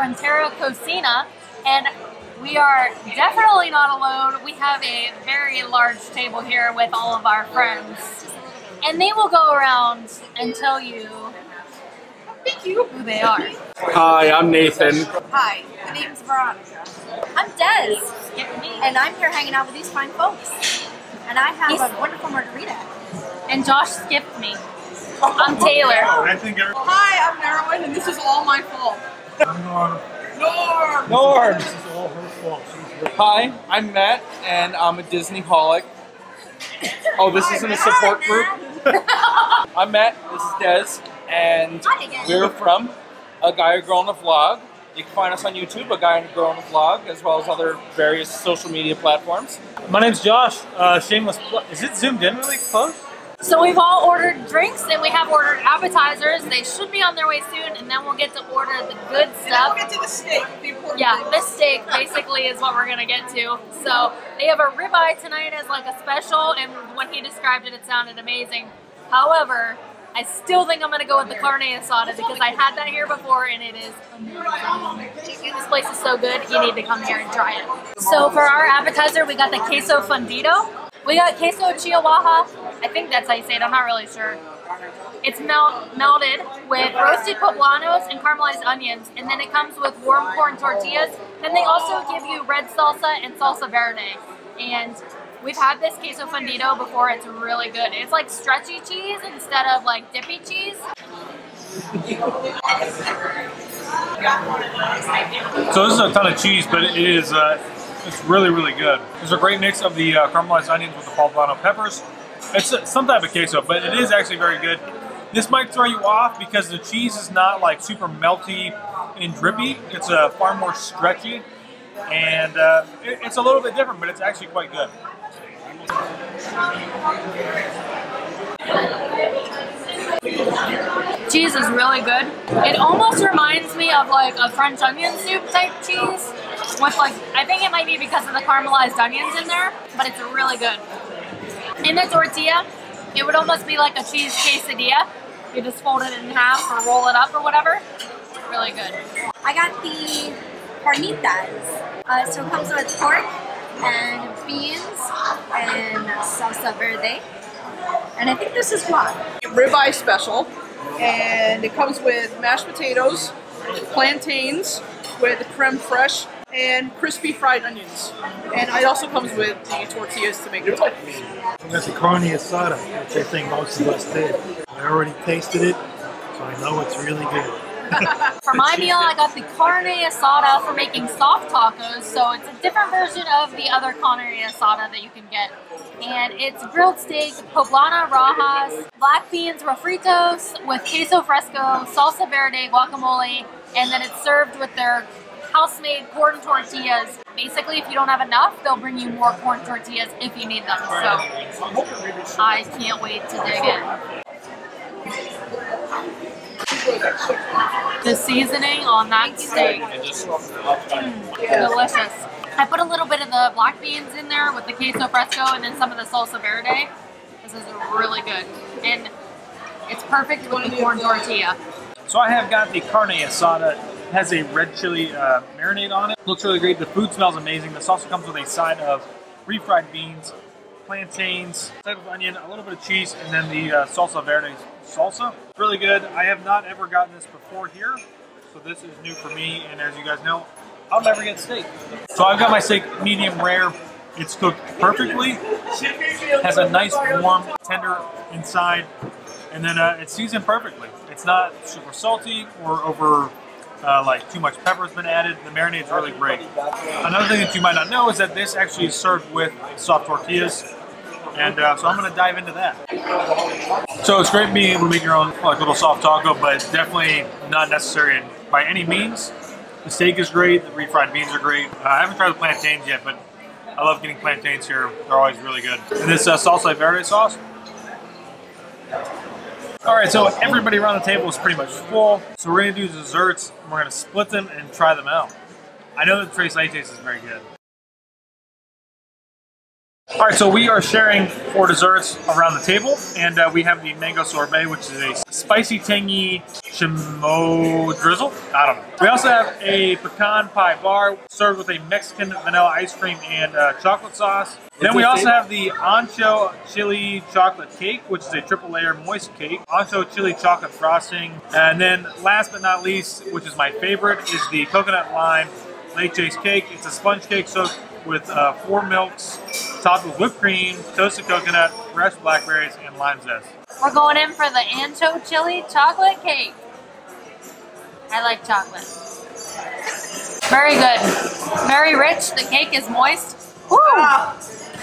Frontera Cocina and we are definitely not alone. We have a very large table here with all of our friends. And they will go around and tell you Thank you. who they are. Hi, I'm Nathan. Hi, my name's Veronica. I'm Des, and I'm here hanging out with these fine folks. And I have He's- a wonderful margarita. And Josh skipped me. I'm oh, Taylor. Hi, I'm Marilyn, and this is all my fault. Norm! Norm. Hi, I'm Matt, and I'm a Disney holic. Oh, this isn't a support group. I'm Matt. This is Des, and we're from a guy, a girl, and a vlog. You can find us on YouTube, a guy and a girl, and a vlog, as well as other various social media platforms. My name's Josh. Uh, shameless. Pl- Is it zoomed in really close? So we've all ordered drinks and we have ordered appetizers. They should be on their way soon and then we'll get to order the good stuff. we'll get to the steak, the Yeah, this steak basically is what we're gonna get to. So they have a ribeye tonight as like a special, and when he described it, it sounded amazing. However, I still think I'm gonna go with the carne asada because I had that here before and it is amazing. This place is so good, you need to come here and try it. So for our appetizer, we got the queso fundido. We got queso chihuahua. I think that's how you say it. I'm not really sure. It's melt, melted with roasted poblanos and caramelized onions, and then it comes with warm corn tortillas. Then they also give you red salsa and salsa verde. And we've had this queso fundido before. It's really good. It's like stretchy cheese instead of like dippy cheese. So this is a ton of cheese, but it is uh, it's really really good. It's a great mix of the uh, caramelized onions with the poblano peppers. It's uh, some type of queso, but it is actually very good. This might throw you off because the cheese is not like super melty and drippy. It's uh, far more stretchy, and uh, it- it's a little bit different, but it's actually quite good. Cheese is really good. It almost reminds me of like a French onion soup type cheese with like, I think it might be because of the caramelized onions in there, but it's really good. In a tortilla, it would almost be like a cheese quesadilla. You just fold it in half or roll it up or whatever. Really good. I got the carnitas. Uh, so it comes with pork and beans and salsa verde. And I think this is what? Ribeye special, and it comes with mashed potatoes, plantains with creme fraiche, and crispy fried onions. And it also comes with the tortillas to make the toppings. That's a carne asada, which I think most of us did. I already tasted it, so I know it's really good. For my meal, I got the carne asada for making soft tacos. So it's a different version of the other carne asada that you can get. And it's grilled steak, poblano rajas, black beans refritos with queso fresco, salsa verde, guacamole, and then it's served with their house-made corn tortillas. Basically, if you don't have enough, they'll bring you more corn tortillas if you need them. So I can't wait to dig in. The seasoning on that steak, mm, delicious. I put a little bit of the black beans in there with the queso fresco and then some of the salsa verde. This is really good. And it's perfect with the corn tortilla. So I have got the carne asada. Has a red chili uh, marinade on it. Looks really great. The food smells amazing. This also comes with a side of refried beans, plantains, side of onion, a little bit of cheese, and then the uh, salsa verde salsa. Really good. I have not ever gotten this before here, so this is new for me. And as you guys know, I'll never get steak. So I've got my steak medium rare. It's cooked perfectly. Has a nice warm, tender inside, and then uh, it's seasoned perfectly. It's not super salty or over uh, like too much pepper has been added. The marinade's really great. Another thing that you might not know is that this actually is served with soft tortillas, and uh, so I'm going to dive into that. So it's great being able to make your own like little soft taco, but it's definitely not necessary by any means. The steak is great. The refried beans are great. Uh, I haven't tried the plantains yet, but I love getting plantains here. They're always really good. And this uh, salsa verde sauce. All right, so everybody around the table is pretty much full. So we're gonna do desserts. And we're gonna split them and try them out. I know that Tres Leches is very good. All right, so we are sharing four desserts around the table, and uh, we have the mango sorbet, which is a spicy, tangy chamoy drizzle. I don't know. We also have a pecan pie bar served with a Mexican vanilla ice cream and uh, chocolate sauce. Then we also have the ancho chili chocolate cake, which is a triple layer moist cake, ancho chili chocolate frosting, and then last but not least, which is my favorite, is the coconut lime leche's cake. It's a sponge cake soaked with uh, four milks, topped with whipped cream, toasted coconut, fresh blackberries, and lime zest. We're going in for the ancho chili chocolate cake. I like chocolate. Very good. Very rich. The cake is moist. Woo!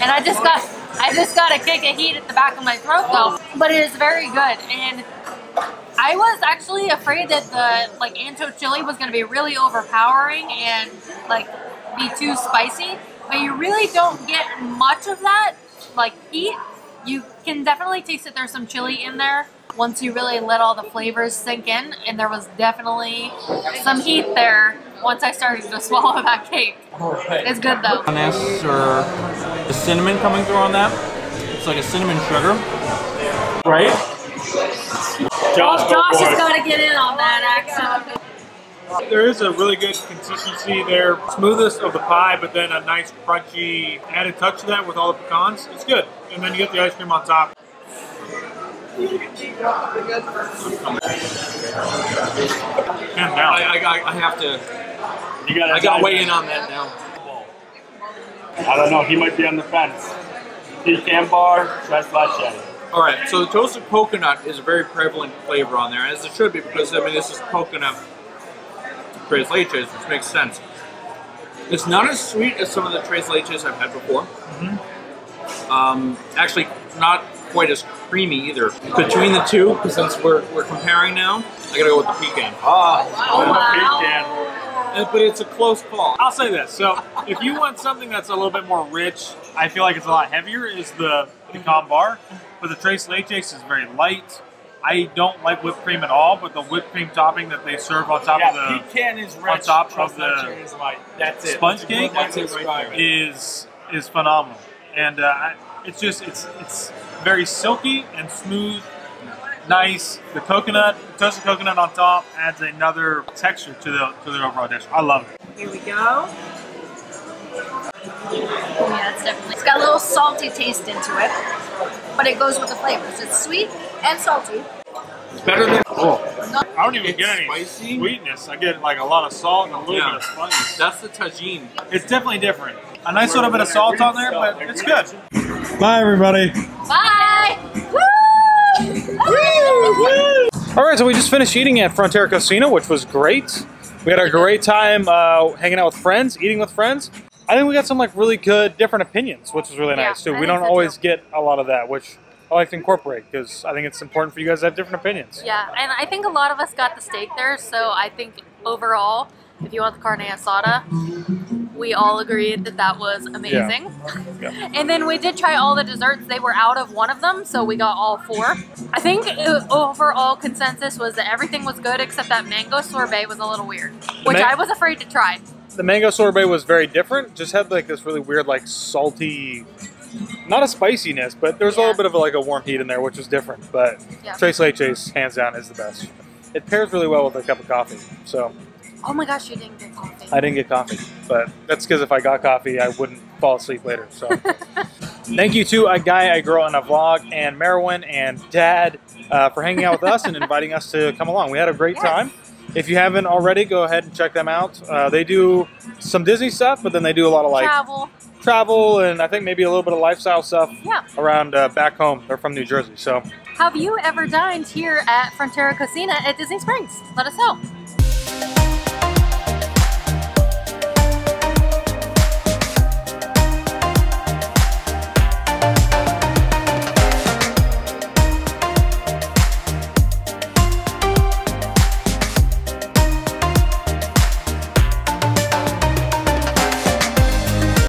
And I just got I just got a kick of heat at the back of my throat though. But it is very good. And I was actually afraid that the like ancho chili was gonna be really overpowering and like be too spicy. But you really don't get much of that like heat. You can definitely taste that there's some chili in there once you really let all the flavors sink in and there was definitely some heat there once I started to swallow that cake. Alright. It's good though. Anise or the cinnamon coming through on that. It's like a cinnamon sugar. Right? Josh, Josh has got to get in on that action. There is a really good consistency there. Smoothest of the pie, but then a nice crunchy added touch to that with all the pecans. It's good. And then you get the ice cream on top. Hands down. I, I, I have to. You gotta I got to weigh in on that now. I don't know. He might be on the fence. Pecan bar, tres leche. All right, so the toasted coconut is a very prevalent flavor on there, as it should be because I mean this is coconut tres leches, which makes sense. It's not as sweet as some of the tres leches I've had before. Um, actually, not quite as creamy either. Between the two, because since we're, we're comparing now, I gotta go with the pecan. Ah, wow. pecan. Uh, But it's a close call. I'll say this. So, if you want something that's a little bit more rich, I feel like it's a lot heavier, is the pecan bar. But the tres leches is very light. I don't like whipped cream at all, but the whipped cream topping that they serve on top Yeah, of the pecan is rich. on top tres of the leche is light. That's it. sponge cake That's it right there. is is phenomenal, and uh, it's just it's it's very silky and smooth, nice. The coconut, toasted coconut on top adds another texture to the to the overall dish. I love it. Here we go. Yeah, it's definitely. It's got a little salty taste into it, but it goes with the flavors. It's sweet and salty. It's better than. Oh, I don't even It's get any spicy. sweetness. I get like a lot of salt and a little Yeah. bit of spice. that's the Tajín. It's definitely different. A nice little bit of salt on there, but it's good. Bye, everybody. Bye! Woo! All right, so we just finished eating at Frontera Cocina, which was great. We had a great time uh, hanging out with friends, eating with friends. I think we got some like really good different opinions, which was really Yeah, nice too. I We don't always too. get a lot of that, which I like to incorporate because I think it's important for you guys to have different opinions. Yeah, and I think a lot of us got the steak there, so I think overall, if you want the carne asada, we all agreed that that was amazing. Yeah. Yeah. And then we did try all the desserts. They were out of one of them, so we got all four. I think uh, overall consensus was that everything was good except that mango sorbet was a little weird, which I was afraid to try. The mango sorbet was very different. Just had like this really weird, like salty, not a spiciness, but there's a Yeah. little bit of like a warm heat in there, which was different. But Yeah. Tres Leches hands down is the best. It pairs really well with a cup of coffee. So Oh my gosh, you didn't get coffee. I didn't get coffee, but that's because if I got coffee, I wouldn't fall asleep later. So thank you to a guy, a girl, and a vlog, and Merwin and Dad uh, for hanging out with us and inviting us to come along. We had a great Yes. time. If you haven't already, go ahead and check them out. Uh, they do some Disney stuff, but then they do a lot of like Travel. travel and I think maybe a little bit of lifestyle stuff Yeah. around uh, back home. They're from New Jersey, so Have you ever dined here at Frontera Cocina at Disney Springs? Let us know.